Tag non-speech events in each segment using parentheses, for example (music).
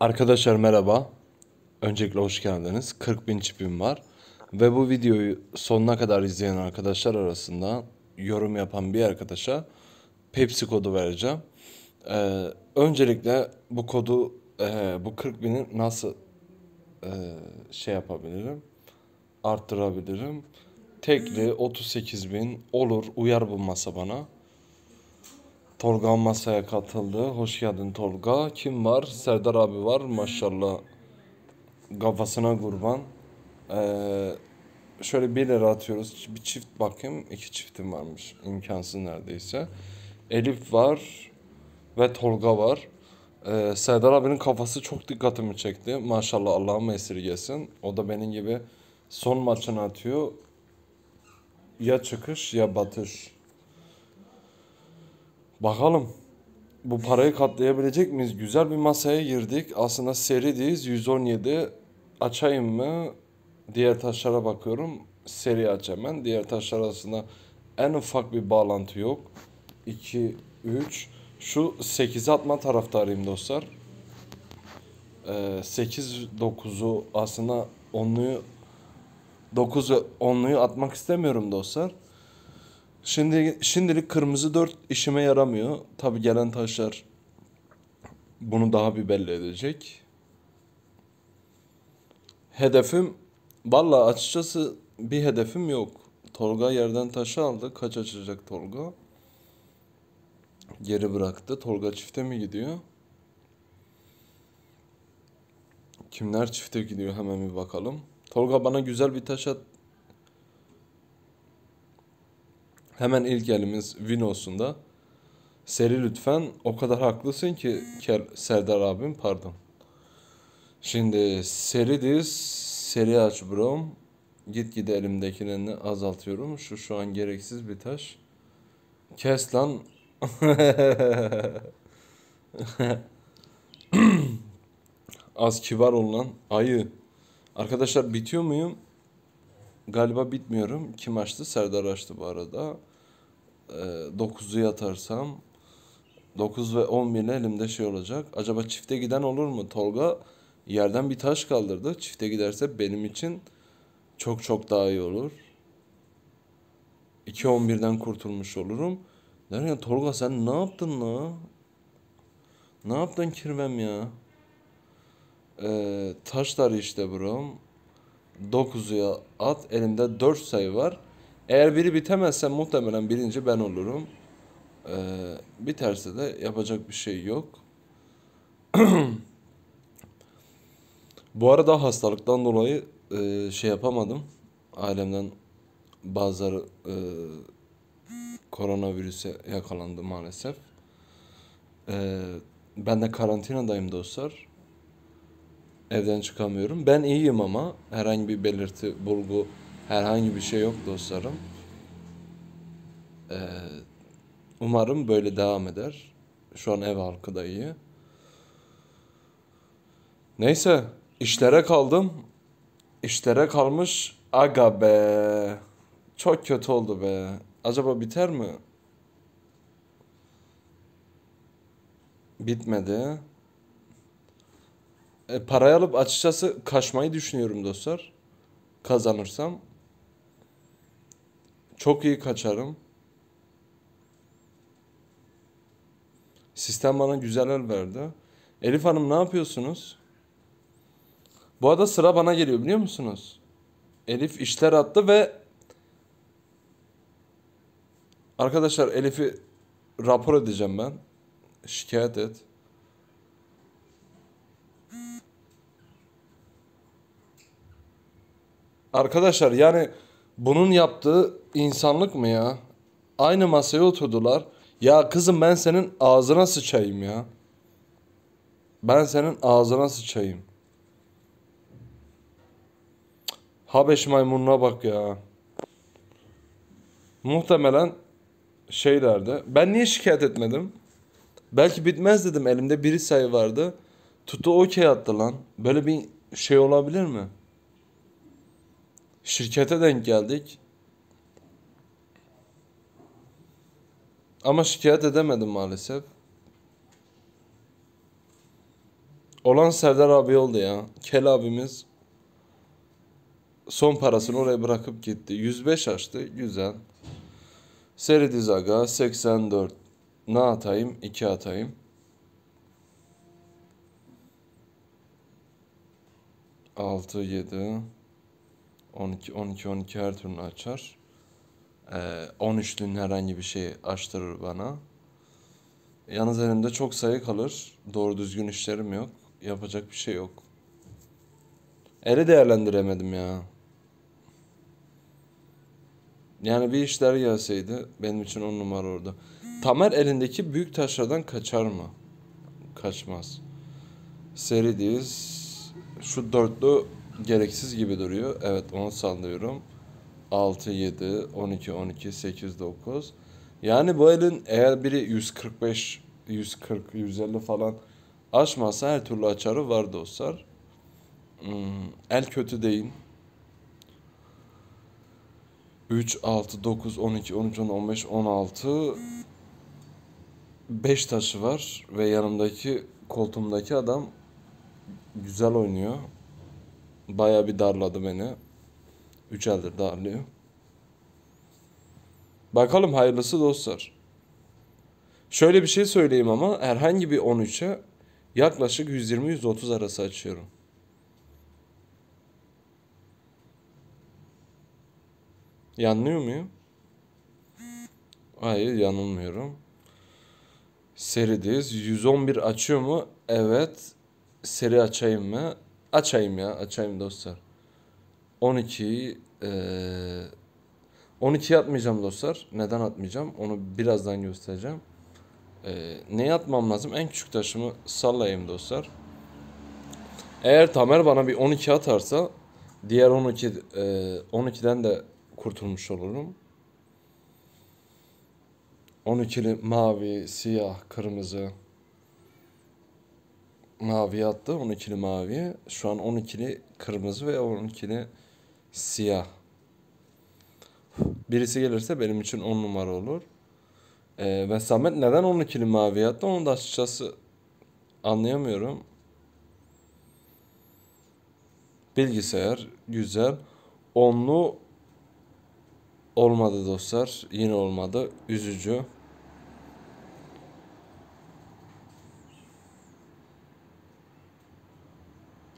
Arkadaşlar merhaba. Öncelikle hoş geldiniz. 40 bin çipim var. Ve bu videoyu sonuna kadar izleyen arkadaşlar arasında yorum yapan bir arkadaşa Pepsi kodu vereceğim. Ee, öncelikle bu kodu e, bu 40 bini nasıl e, şey yapabilirim? Arttırabilirim. Tekli 38 bin olur uyar bu masa bana. Tolga masaya katıldı. Hoş geldin Tolga. Kim var? Serdar abi var. Maşallah. Kafasına kurban. Ee, şöyle 1 lira atıyoruz. Bir çift bakayım. iki çiftim varmış. İmkansız neredeyse. Elif var. Ve Tolga var. Ee, Serdar abinin kafası çok dikkatimi çekti. Maşallah Allah'ım esirgesin. O da benim gibi son maçını atıyor. Ya çıkış ya batış. Bakalım. Bu parayı katlayabilecek miyiz? Güzel bir masaya girdik. Aslında serideyiz. 117 açayım mı? Diğer taşlara bakıyorum. Seri aç hemen. Diğer taşlar arasında en ufak bir bağlantı yok. 2, 3. Şu 8'i atma taraftarıyım dostlar. Ee, 8, 9'u aslında 10'luyu 9 ve 10'luyu atmak istemiyorum dostlar. Şimdi şimdilik kırmızı 4 işime yaramıyor. Tabi gelen taşlar bunu daha bir belli edecek. Hedefim valla açıkçası bir hedefim yok. Tolga yerden taşı aldı. Kaç açacak Tolga? Geri bıraktı. Tolga çifte mi gidiyor? Kimler çifte gidiyor hemen bir bakalım. Tolga bana güzel bir taş at. Hemen ilk elimiz Winos'unda. Seri lütfen. O kadar haklısın ki Ker- Serdar abim pardon. Şimdi seri diz, seri aç brom. Gitgide elimdekilerini azaltıyorum. Şu şu an gereksiz bir taş. Kes lan. (laughs) Az kibar ol lan. Ayı. Arkadaşlar bitiyor muyum? Galiba bitmiyorum. Kim açtı? Serdar açtı bu arada. Ee, 9'u yatarsam 9 ve 11 ile elimde şey olacak. Acaba çifte giden olur mu? Tolga yerden bir taş kaldırdı. Çifte giderse benim için çok çok daha iyi olur. 2-11'den kurtulmuş olurum. Derken Tolga sen ne yaptın la? Ne yaptın kirvem ya? Ee, taşlar işte bro. 9'uya at. Elimde 4 sayı var. Eğer biri bitemezse muhtemelen birinci ben olurum. Ee, biterse de yapacak bir şey yok. (clears throat) Bu arada hastalıktan dolayı e, şey yapamadım. Ailemden bazıları e, koronavirüse yakalandı maalesef. E, ben de karantinadayım dostlar. Evden çıkamıyorum. Ben iyiyim ama herhangi bir belirti, bulgu, herhangi bir şey yok dostlarım. Ee, umarım böyle devam eder. Şu an ev halkı da iyi. Neyse, işlere kaldım. İşlere kalmış. Aga be. Çok kötü oldu be. Acaba biter mi? Bitmedi. E, parayı alıp açıkçası kaçmayı düşünüyorum dostlar. Kazanırsam. Çok iyi kaçarım. Sistem bana güzel el verdi. Elif Hanım ne yapıyorsunuz? Bu arada sıra bana geliyor biliyor musunuz? Elif işler attı ve arkadaşlar Elif'i rapor edeceğim ben. Şikayet et. Arkadaşlar yani bunun yaptığı insanlık mı ya? Aynı masaya oturdular. Ya kızım ben senin ağzına sıçayım ya. Ben senin ağzına sıçayım. Habeş maymununa bak ya. Muhtemelen şeylerde. Ben niye şikayet etmedim? Belki bitmez dedim. Elimde bir sayı vardı. Tutu okey attı lan. Böyle bir şey olabilir mi? Şirkete denk geldik. Ama şikayet edemedim maalesef. Olan Serdar abi oldu ya. Kel abimiz son parasını oraya bırakıp gitti. 105 açtı. Güzel. Seri Dizaga 84. Ne atayım? 2 atayım. Altı, yedi, on iki, on iki, on iki her türlü açar. Ee, on üçlünün herhangi bir şey açtırır bana. Yalnız elimde çok sayı kalır. Doğru düzgün işlerim yok. Yapacak bir şey yok. Eli değerlendiremedim ya. Yani bir işler gelseydi benim için on numara orada. Tamer elindeki büyük taşlardan kaçar mı? Kaçmaz. Seri diz. Şu dörtlü gereksiz gibi duruyor. Evet onu sallıyorum. 6, 7, 12, 12, 8, 9. Yani bu elin eğer biri 145, 140, 150 falan aşmasa her türlü açarı var dostlar. Hmm, el kötü değil. 3, 6, 9, 12, 13, 14, 15, 16 5 taşı var ve yanımdaki koltuğumdaki adam güzel oynuyor. Baya bir darladı beni. 3 eldir darlıyor. Bakalım hayırlısı dostlar. Şöyle bir şey söyleyeyim ama herhangi bir 13'e yaklaşık 120-130 arası açıyorum. Yanlıyor muyum? Hayır yanılmıyorum. Serideyiz. 111 açıyor mu? Evet. Seri açayım mı? Açayım ya. Açayım dostlar. 12 eee 12'ye atmayacağım dostlar. Neden atmayacağım? Onu birazdan göstereceğim. Ee, neye atmam lazım? En küçük taşımı sallayayım dostlar. Eğer Tamer bana bir 12 atarsa diğer 12 e, 12'den de kurtulmuş olurum. 12'li mavi, siyah, kırmızı. Mavi attı 12'li mavi. Şu an 12'li kırmızı ve 12'li siyah. Birisi gelirse benim için 10 numara olur. Ee, ve Samet neden 12'li mavi attı onu da açıkçası anlayamıyorum. Bilgisayar güzel. Onlu olmadı dostlar. Yine olmadı. Üzücü.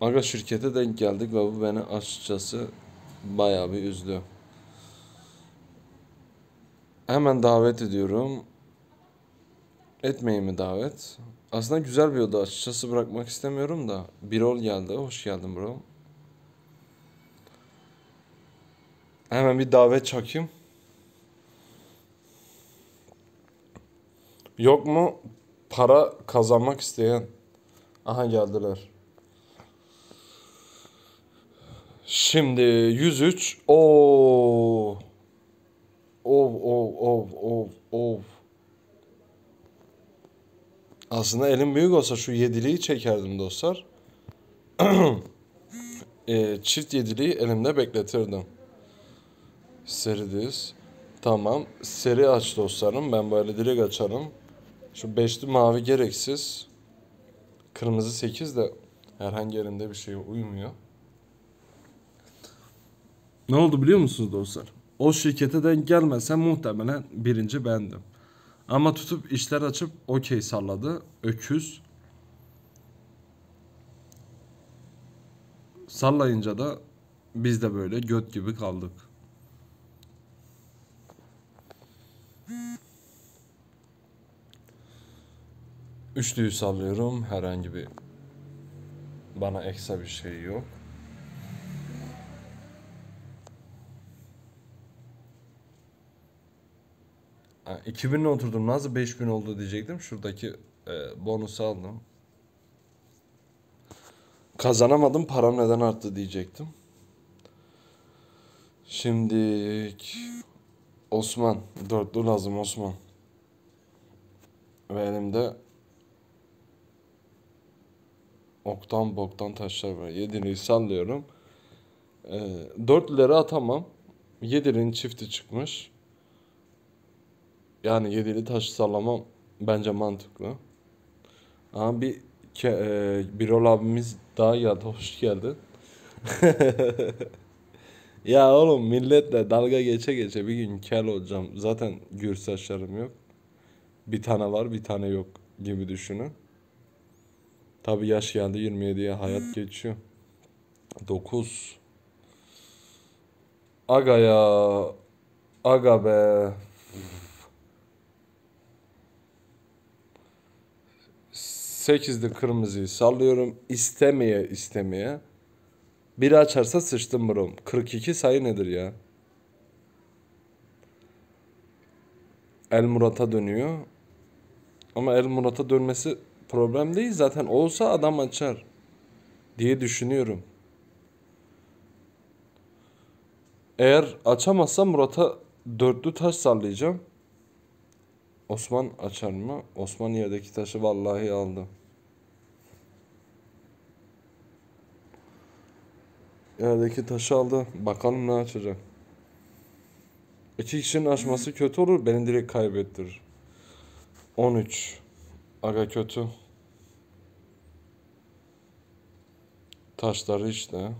Aga şirkete denk geldik ve bu beni açıkçası bayağı bir üzdü. Hemen davet ediyorum. Etmeyin mi davet? Aslında güzel bir oda. Açıkçası bırakmak istemiyorum da. Birol geldi. Hoş geldin bro. Hemen bir davet çakayım. Yok mu para kazanmak isteyen? Aha geldiler. Şimdi 103. Oo. Of of of of of. Aslında elim büyük olsa şu yediliği çekerdim dostlar. (clears throat) e, çift yediliği elimde bekletirdim. Seri diz. Tamam. Seri aç dostlarım. Ben böyle direkt açarım. Şu beşli mavi gereksiz. Kırmızı 8 de herhangi yerinde bir şey uymuyor. Ne oldu biliyor musunuz dostlar? O şirkete denk gelmesem muhtemelen birinci bendim. Ama tutup işler açıp okey salladı. Öküz. Sallayınca da biz de böyle göt gibi kaldık. Üçlüyü sallıyorum. Herhangi bir bana eksa bir şey yok. Ha, 2000'le oturdum. Nasıl 5000 oldu diyecektim. Şuradaki e, bonusu aldım. Kazanamadım. Param neden arttı diyecektim. Şimdi Osman. Dörtlü lazım Osman. Ve elimde oktan boktan taşlar var. Yediliği sallıyorum. E, dörtlüleri atamam. Yedilinin çifti çıkmış. Yani yedili taş sallamam bence mantıklı. Ama bir Ke, e, Birol abimiz daha geldi. Hoş geldin. (laughs) Ya oğlum milletle dalga geçe geçe bir gün kel olacağım. Zaten gür saçlarım yok. Bir tane var bir tane yok gibi düşünün. Tabi yaş geldi 27'ye hayat geçiyor. 9. Aga ya. Aga be. 8'de kırmızıyı sallıyorum. istemeye istemeye. Biri açarsa sıçtım bro. 42 sayı nedir ya? El Murat'a dönüyor. Ama El Murat'a dönmesi problem değil. Zaten olsa adam açar. Diye düşünüyorum. Eğer açamazsa Murat'a dörtlü taş sallayacağım. Osman açar mı? Osman yerdeki taşı vallahi aldı. Yerdeki taşı aldı. Bakalım ne açacak. İki kişinin açması kötü olur. Beni direkt kaybettirir. 13. Aga kötü. Taşları işte.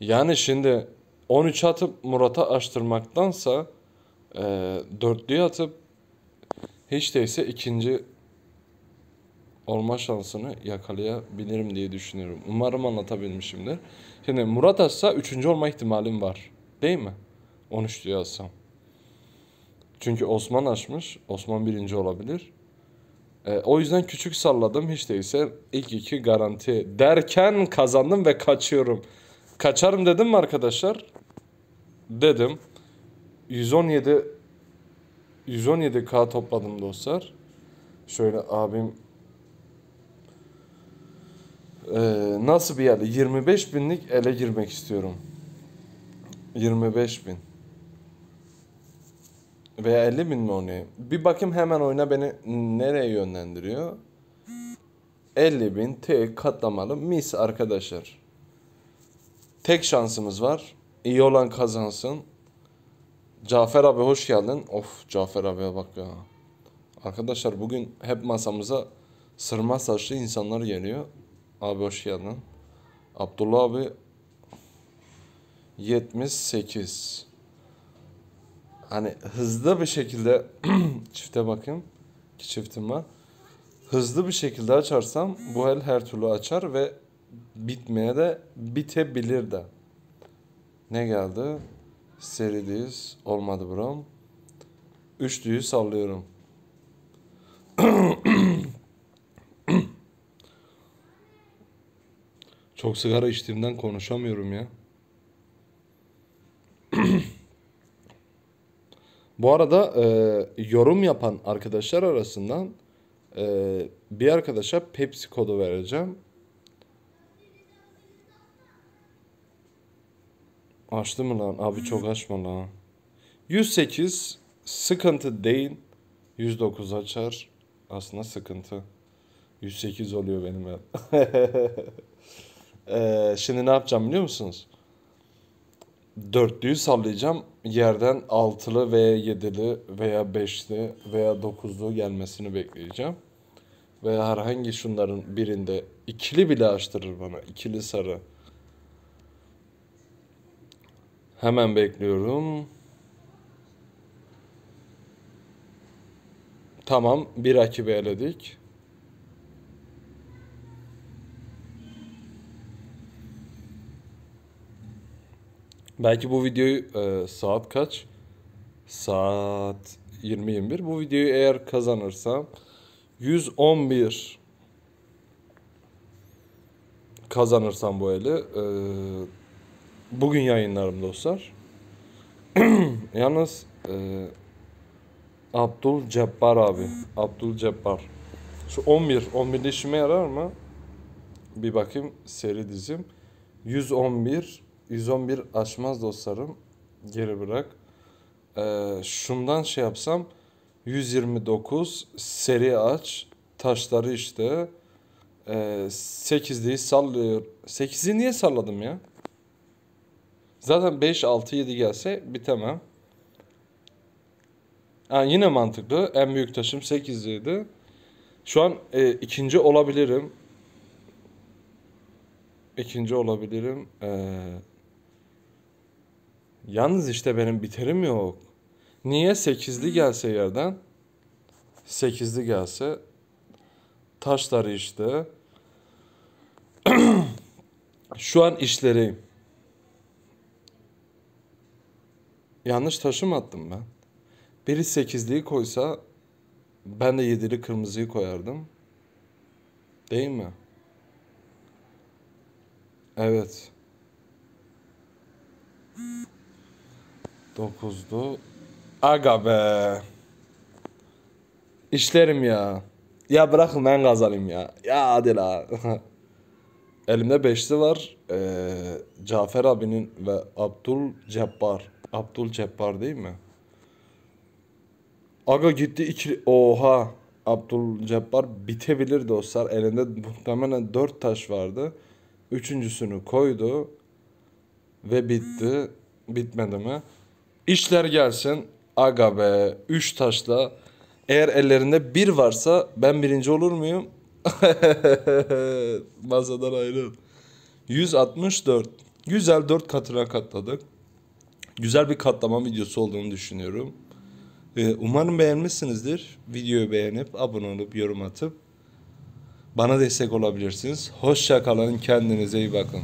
Yani şimdi 13 atıp Murat'a açtırmaktansa e, dörtlüyü atıp hiç değilse ikinci olma şansını yakalayabilirim diye düşünüyorum. Umarım anlatabilmişimdir. Şimdi Murat açsa üçüncü olma ihtimalim var. Değil mi? 13 diye alsam. Çünkü Osman açmış. Osman birinci olabilir. E, o yüzden küçük salladım. Hiç değilse ilk iki garanti derken kazandım ve kaçıyorum. Kaçarım dedim mi arkadaşlar? Dedim. 117 117k topladım dostlar. Şöyle abim ee, nasıl bir yerde? 25 binlik ele girmek istiyorum. 25 bin. Veya 50 bin mi oynayayım? Bir bakayım hemen oyuna beni nereye yönlendiriyor? 50 bin tek katlamalı mis arkadaşlar. Tek şansımız var. İyi olan kazansın. Cafer abi hoş geldin. Of Cafer abiye bak ya. Arkadaşlar bugün hep masamıza sırma saçlı insanlar geliyor. Abi hoş geldin. Abdullah abi 78. Hani hızlı bir şekilde (clears throat) çifte bakayım. İki çiftim var. Hızlı bir şekilde açarsam bu el her türlü açar ve bitmeye de bitebilir de. Ne geldi? Serideyiz. Olmadı buram. Üçlüyü sallıyorum. Çok sigara içtiğimden konuşamıyorum ya. (clears throat) Bu arada e, yorum yapan arkadaşlar arasından e, bir arkadaşa Pepsi kodu vereceğim. Açtı mı lan? Abi çok açma lan. 108 sıkıntı değil. 109 açar. Aslında sıkıntı. 108 oluyor benim hep. (laughs) Ee, şimdi ne yapacağım biliyor musunuz? Dörtlüyü sallayacağım. Yerden altılı veya yedili veya beşli veya dokuzlu gelmesini bekleyeceğim. Veya herhangi şunların birinde ikili bile açtırır bana. İkili sarı. Hemen bekliyorum. Tamam. Bir rakibi eledik. Belki bu videoyu e, saat kaç? Saat 20-21. Bu videoyu eğer kazanırsam 111 kazanırsam bu eli e, bugün yayınlarım dostlar. (clears throat) Yalnız e, Abdul Cebbar abi. Abdul Cebbar. Şu 11. 11'de işime yarar mı? Bir bakayım seri dizim. 111 111 açmaz dostlarım. Geri bırak. Ee, şundan şey yapsam 129 seri aç. Taşları işte. Ee, 8'liyi sallıyor. 8'i niye salladım ya? Zaten 5, 6, 7 gelse bitemem. Ha, yine mantıklı. En büyük taşım 8'liydi. Şu an e, ikinci olabilirim. İkinci olabilirim. Ee, yalnız işte benim biterim yok. Niye sekizli gelse yerden? Sekizli gelse taşları işte. (clears throat) Şu an işlereyim. Yanlış taşı attım ben? Biri sekizliyi koysa ben de yedili kırmızıyı koyardım. Değil mi? Evet. Dokuzdu. Aga be. İşlerim ya. Ya bırakın ben kazanayım ya. Ya hadi la. (laughs) Elimde beşli var. Ee, Cafer abinin ve Abdul Cebbar. Abdul Cebbar değil mi? Aga gitti iki... Oha! Abdul Cebbar bitebilir dostlar. Elinde muhtemelen dört taş vardı. Üçüncüsünü koydu. Ve bitti. Bitmedi mi? İşler gelsin. Aga be. Üç taşla. Eğer ellerinde bir varsa ben birinci olur muyum? (laughs) Masadan ayrıl. 164. Güzel 4 katına katladık. Güzel bir katlama videosu olduğunu düşünüyorum. Ee, umarım beğenmişsinizdir. Videoyu beğenip abone olup yorum atıp bana destek olabilirsiniz. Hoşça kalın. Kendinize iyi bakın.